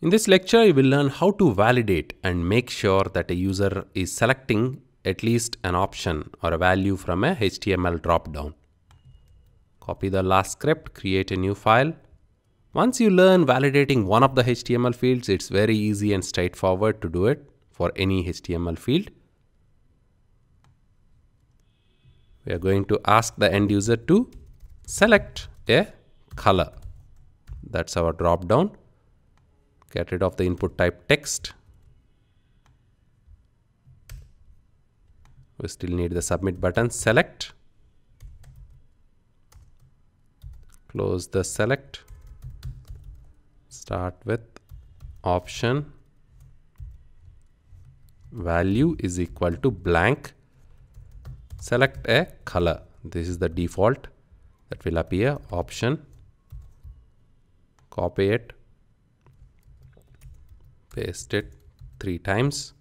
In this lecture, you will learn how to validate and make sure that a user is selecting at least an option or a value from a HTML dropdown. Copy the last script, create a new file. Once you learn validating one of the HTML fields, it's very easy and straightforward to do it for any HTML field. We are going to ask the end user to select a color. That's our dropdown get rid of the input type text. We still need the submit button. Select. Close the select. Start with option. Value is equal to blank. Select a color. This is the default that will appear. Option. Copy it paste it three times.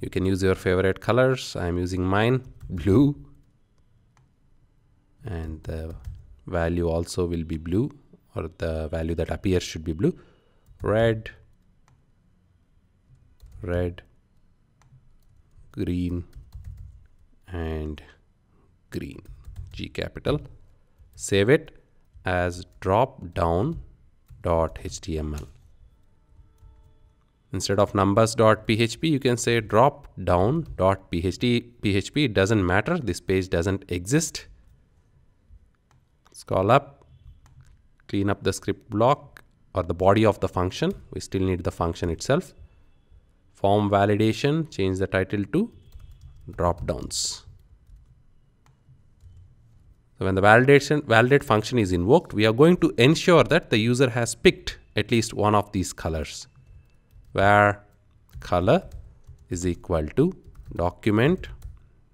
You can use your favorite colors. I'm using mine blue. And the value also will be blue or the value that appears should be blue. Red red green and green. G capital. Save it as drop down dot html instead of numbers.php you can say drop down.php php it doesn't matter. This page doesn't exist. Scroll up. Clean up the script block or the body of the function. We still need the function itself. Form validation. Change the title to drop downs so when the validation validate function is invoked we are going to ensure that the user has picked at least one of these colors where color is equal to document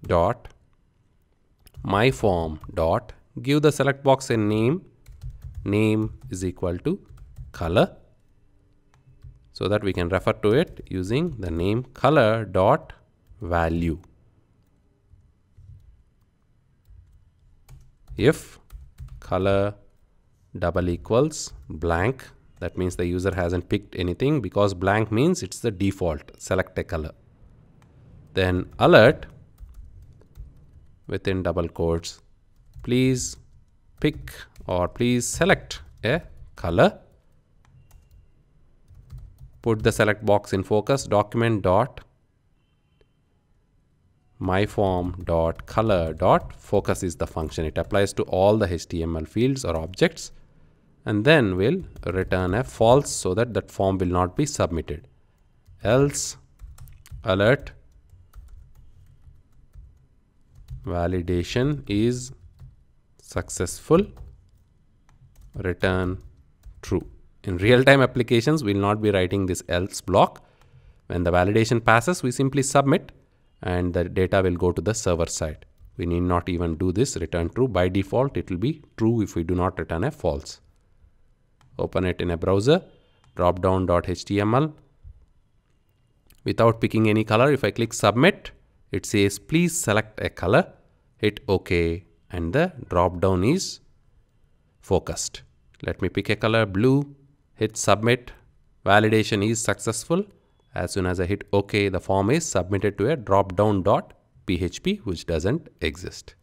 dot my form dot. Give the select box a name. Name is equal to color so that we can refer to it using the name color dot value. If color double equals blank that means the user hasn't picked anything because blank means it's the default. Select a color. Then alert within double quotes. Please pick or please select a color. Put the select box in focus document dot my form dot color dot. Focus is the function. It applies to all the html fields or objects and then we'll return a false so that that form will not be submitted. Else alert. Validation is successful. Return true. In real-time applications we'll not be writing this else block. When the validation passes we simply submit and the data will go to the server side. We need not even do this return true. By default it will be true if we do not return a false open it in a browser, dropdown.html. Without picking any color, if I click submit, it says please select a color, hit OK and the dropdown is focused. Let me pick a color blue, hit submit, validation is successful. As soon as I hit OK, the form is submitted to a dropdown.php which doesn't exist.